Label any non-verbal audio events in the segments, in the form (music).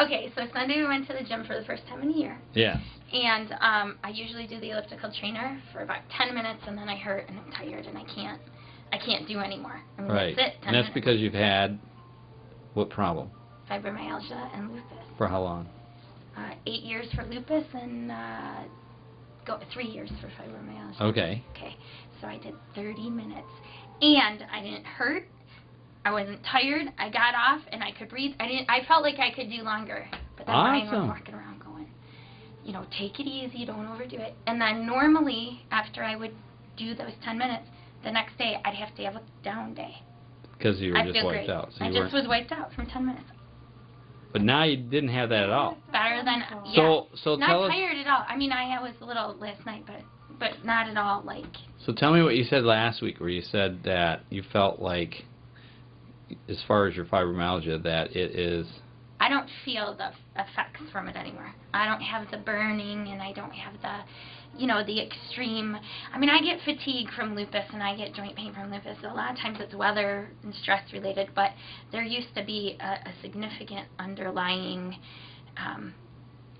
Okay, so Sunday we went to the gym for the first time in a year. Yeah. And um, I usually do the elliptical trainer for about 10 minutes, and then I hurt and I'm tired and I can't, I can't do anymore. I mean, Right. That's it. 10 And that's minutes. because you've had what problem? fibromyalgia and lupus. For how long? Uh, eight years for lupus and uh, go three years for fibromyalgia. Okay. Okay, so I did 30 minutes, and I didn't hurt. I wasn't tired. I got off and I could breathe. I didn't. I felt like I could do longer, but then Brian Awesome. was walking around going, you know, take it easy, don't overdo it. And then normally after I would do those 10 minutes, the next day I'd have to have a down day. Because you were I just wiped great. out. So I you just weren't. was wiped out from 10 minutes. But now you didn't have that at all. Better than yeah. So so not tell us. tired at all. I mean, I was a little last night, but but not at all like So tell me what you said last week, where you said that you felt like, as far as your fibromyalgia, that it is. I don't feel the effects from it anymore. I don't have the burning and I don't have the, you know, the extreme. I mean, I get fatigue from lupus and I get joint pain from lupus. A lot of times it's weather and stress related, but there used to be a, a significant underlying um,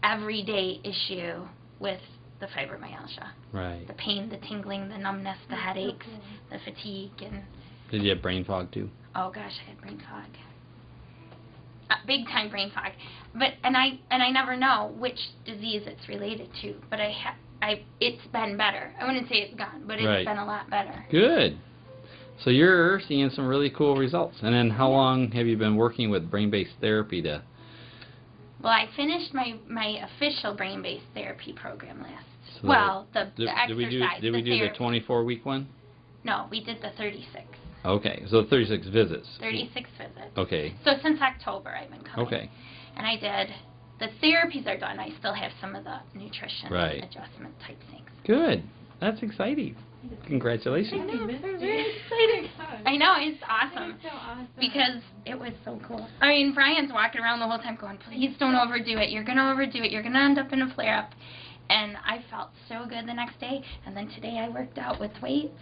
everyday issue with the fibromyalgia. Right. The pain, the tingling, the numbness, the headaches, the fatigue, and Did you have brain fog too? oh gosh, I had brain fog. Uh, big time brain fog. But and I and I never know which disease it's related to. But I ha- I it's been better. I wouldn't say it's gone, but it's Right. been a lot better. Good. So you're seeing some really cool results. And then how long have you been working with brain-based therapy to? Well, I finished my my official brain-based therapy program last. So well, the, Did, the did we do? exercise. Did we the do the 24 week one? No, we did the 36. Okay, so 36 visits. 36 visits. Okay. So since October, I've been coming. Okay. And I did. The therapies are done. I still have some of the nutrition Right. adjustment type things. Good. That's exciting. Congratulations. I know, very exciting. (laughs) I know, it's awesome. so awesome. Because it was so cool. I mean, Brian's walking around the whole time going, please don't overdo it. You're going to overdo it. You're going to end up in a flare up. And I felt so good the next day. And then today I worked out with weights.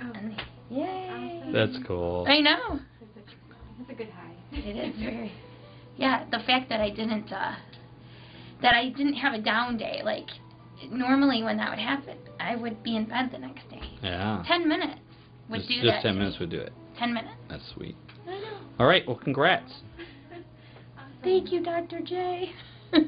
Oh, And yay. Awesome. That's cool. I know. That's a good high. It is very. Yeah, the fact that I didn't, uh, that I didn't have a down day. Like, normally when that would happen, I would be in bed the next day. Yeah. Ten minutes would Just, do just that. 10 minutes would do it. Ten minutes. That's sweet. I know. All right. Well, congrats. Thank you, Dr. J. (laughs)